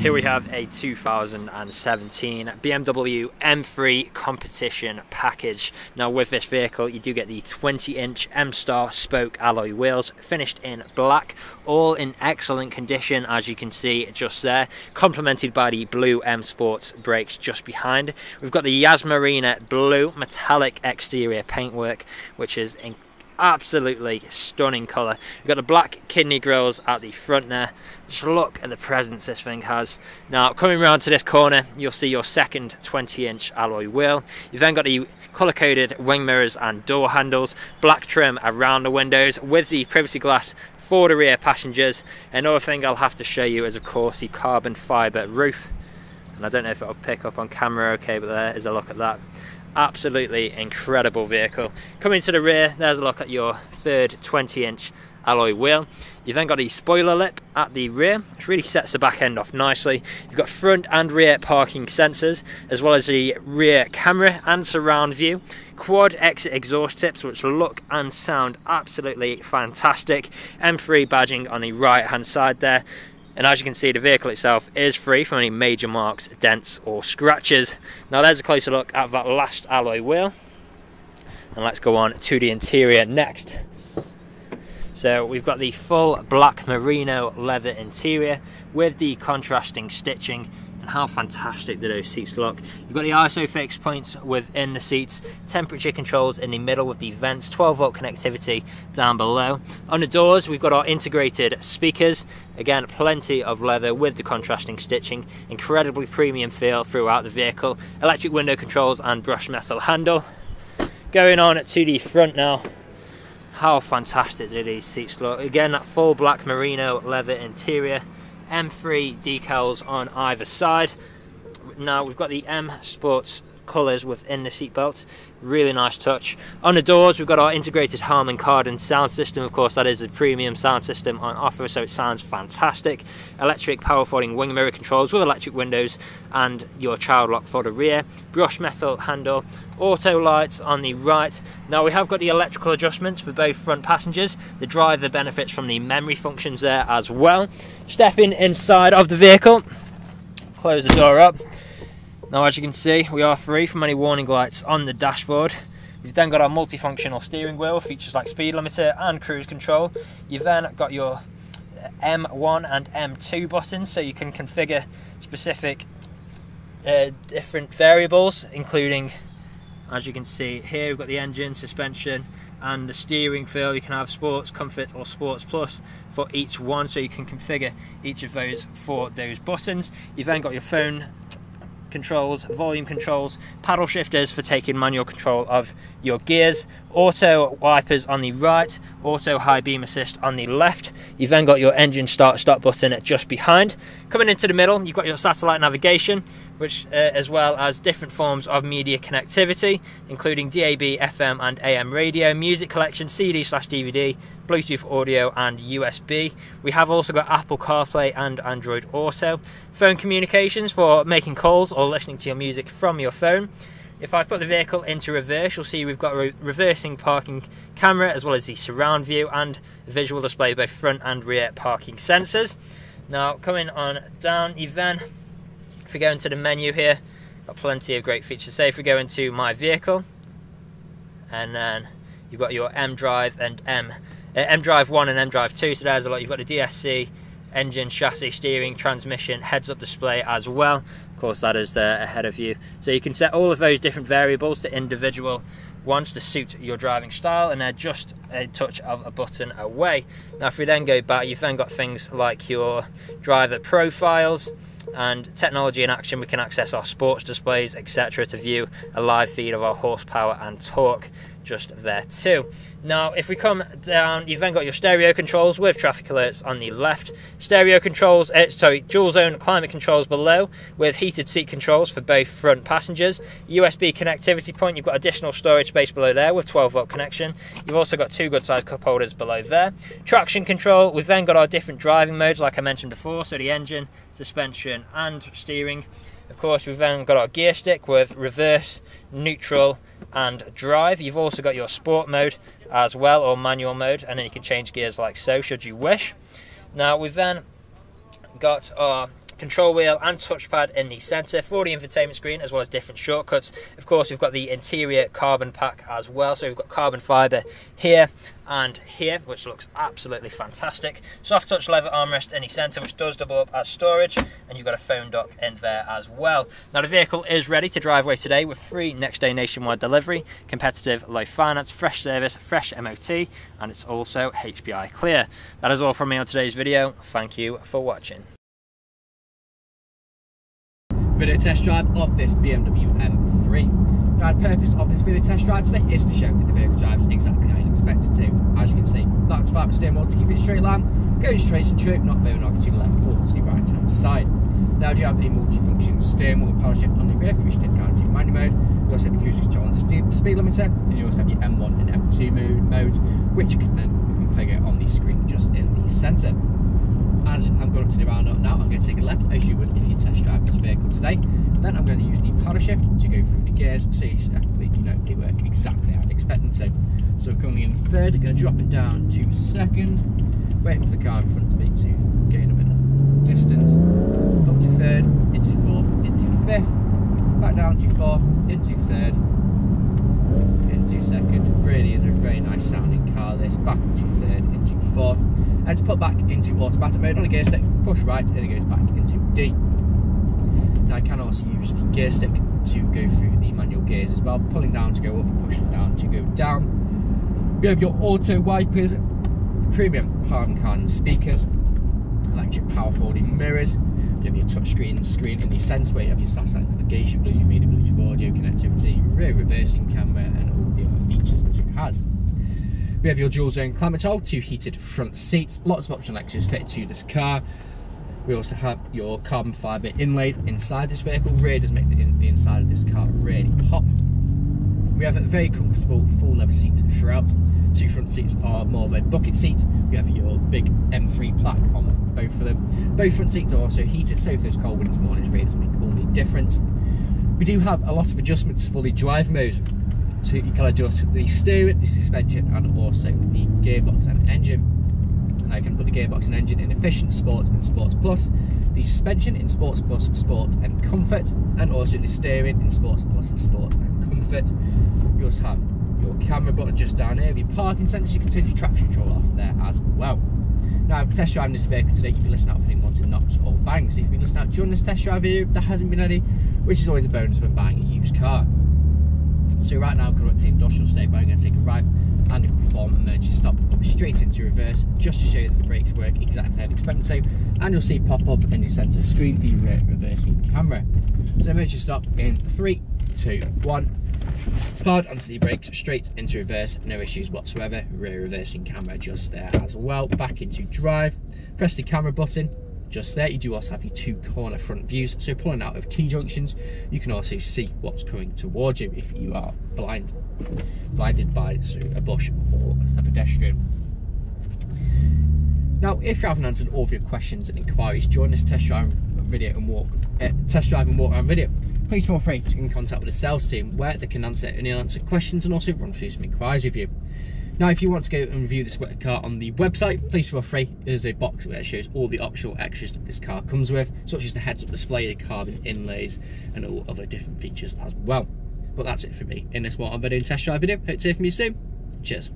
Here we have a 2017 BMW M3 competition package. Now with this vehicle you do get the 20 inch M-Star spoke alloy wheels finished in black, all in excellent condition as you can see just there, complemented by the blue M Sports brakes just behind. We've got the Yas Marina blue metallic exterior paintwork which is absolutely stunning colour. We've got the black kidney grills at the front there. Just look at the presence this thing has. Now, coming around to this corner, you'll see your second 20 inch alloy wheel. You've then got the colour coded wing mirrors and door handles, black trim around the windows with the privacy glass for the rear passengers. Another thing I'll have to show you is, of course, the carbon fibre roof. And I don't know if it'll pick up on camera okay, but there is a look at that absolutely incredible vehicle. Coming to the rear, there's a look at your third 20 inch alloy wheel. You've then got the spoiler lip at the rear, which really sets the back end off nicely. You've got front and rear parking sensors, as well as the rear camera and surround view. Quad exit exhaust tips, which look and sound absolutely fantastic. M3 badging on the right hand side there. And as you can see, the vehicle itself is free from any major marks, dents or scratches. Now there's a closer look at that last alloy wheel. And let's go on to the interior next. So we've got the full black merino leather interior with the contrasting stitching how fantastic do those seats look. You've got the ISOFIX points within the seats, temperature controls in the middle with the vents, 12 volt connectivity down below. On the doors we've got our integrated speakers, again plenty of leather with the contrasting stitching, incredibly premium feel throughout the vehicle, electric window controls and brushed metal handle. Going on to the front now, how fantastic do these seats look. Again that full black merino leather interior, M3 decals on either side. Now we've got the M Sports colours within the seatbelts. Really nice touch. On the doors, we've got our integrated Harman Kardon sound system. Of course, that is a premium sound system on offer, so it sounds fantastic. Electric power folding wing mirror controls with electric windows and your child lock for the rear. Brushed metal handle. Auto lights on the right. Now we have got the electrical adjustments for both front passengers. The driver benefits from the memory functions there as well. Stepping inside of the vehicle, close the door up. Now as you can see we are free from any warning lights on the dashboard. You've then got our multifunctional steering wheel, features like speed limiter and cruise control. You've then got your M1 and M2 buttons so you can configure specific uh, different variables including as you can see here we've got the engine, suspension and the steering feel. You can have sports, comfort or sports plus for each one so you can configure each of those for those buttons. You've then got your phone controls, volume controls, paddle shifters for taking manual control of your gears, auto wipers on the right, auto high beam assist on the left. You've then got your engine start stop button just behind. Coming into the middle, you've got your satellite navigation, which uh, as well as different forms of media connectivity, including DAB, FM and AM radio, music collection, CD slash DVD, Bluetooth audio and USB. We have also got Apple CarPlay and Android Auto. Phone communications for making calls or listening to your music from your phone. If I put the vehicle into reverse, you'll see we've got a reversing parking camera as well as the surround view and visual display both front and rear parking sensors. Now coming on down, you then, if we go into the menu here, got plenty of great features. Say if we go into my vehicle, and then you've got your M Drive and M uh, M Drive 1 and M Drive 2. So there's a lot. You've got the DSC engine, chassis, steering, transmission, heads-up display as well. Of course, that is uh, ahead of you. So you can set all of those different variables to individual ones to suit your driving style, and they're just a touch of a button away. Now, if we then go back, you've then got things like your driver profiles and technology in action. We can access our sports displays, etc., to view a live feed of our horsepower and torque just there too. Now, if we come down, you've then got your stereo controls with traffic alerts on the left. Stereo controls, uh, sorry, dual zone climate controls below with heated seat controls for both front passengers. USB connectivity point, you've got additional storage space below there with 12 volt connection. You've also got two good sized cup holders below there. Traction control, we've then got our different driving modes like I mentioned before, so the engine, suspension and steering. Of course, we've then got our gear stick with reverse, neutral, and drive. You've also got your sport mode as well, or manual mode, and then you can change gears like so, should you wish. Now we've then got our control wheel and touchpad in the centre for the infotainment screen as well as different shortcuts. Of course we've got the interior carbon pack as well so we've got carbon fibre here and here which looks absolutely fantastic. Soft touch leather armrest in the centre which does double up as storage and you've got a phone dock in there as well. Now the vehicle is ready to drive away today with free next day nationwide delivery, competitive low finance, fresh service, fresh MOT and it's also HPI clear. That is all from me on today's video. Thank you for watching video test drive of this BMW M3. Now the purpose of this video test drive today is to show that the vehicle drives exactly how you expect it to. As you can see, that's about the steering wheel to keep it straight line, going straight and true, not veering off to the left or to the right hand side. Now do you have a multi-function steering wheel power shift on the rear, which did into manual mode. You also have your cruise control and speed, speed limiter, and you also have your M1 and M2 mode, modes, which you can then configure on the screen just in the centre as I'm going up to the roundabout now, I'm going to take a left as you would if you test drive this vehicle today. Then I'm going to use the paddle shift to go through the gears so you, you know they work exactly how I'd expect them to. So currently in third, I'm going to drop it down to second, wait for the car in front of me to gain a bit of distance. Up to third, into fourth, into fifth, back down to fourth, into third, into second. Really is a very nice sounding car this, back into third, into fourth to put back into automatic mode on a gear stick, push right and it goes back into D. Now I can also use the gear stick to go through the manual gears as well, pulling down to go up, pushing down to go down. We have your auto wipers, premium Harman speakers, electric power folding mirrors, you have your touchscreen screen in the centre where you have your satellite navigation, Bluetooth media, Bluetooth audio connectivity, rear reversing camera and all the other features that it has. We have your dual zone climate control, two heated front seats, lots of optional extras fitted to this car. We also have your carbon fibre inlays inside this vehicle, really does make the, in, the inside of this car really pop. We have a very comfortable full leather seat throughout. Two front seats are more of a bucket seat. We have your big M3 plaque on both of them. Both front seats are also heated, so if those cold winter mornings really does make all the difference. We do have a lot of adjustments for the drive modes so you can adjust the steering, the suspension and also the gearbox and engine. And I can put the gearbox and engine in efficient, sport and sports plus, the suspension in sports plus, sport and comfort, and also the steering in sports plus, sport and comfort. You also have your camera button just down here, your parking sensors, you can turn your traction control off there as well. Now, I've test driving this vehicle today, you've been listening out for wanting knocks or bangs. If you've been listening out during this test drive video, there hasn't been any, which is always a bonus when buying a used car. So right now, to industrial state, but I'm going to take a right and perform emergency stop straight into reverse, just to show you that the brakes work exactly how I'd expect them to. And you'll see pop up in the centre screen the rear reversing camera. So emergency stop in three, two, one. Hard onto the brakes, straight into reverse, no issues whatsoever. Rear reversing camera just there as well. Back into drive, press the camera button, just there. You do also have your two corner front views. So pulling out of T-junctions, you can also see what's coming towards you if you are blind, blinded by so a bush or a pedestrian. Now, if you haven't answered all of your questions and inquiries during this test drive video and walk, uh, test drive and walk around video, please feel free to get in contact with the sales team where they can answer any unanswered questions and also run through some inquiries with you. Now, if you want to go and review this car on the website, please feel free. There's a box where it shows all the optional extras that this car comes with, such as the heads-up display, the carbon inlays, and all other different features as well. But that's it for me in this one video test drive video. Hope to hear from you soon. Cheers.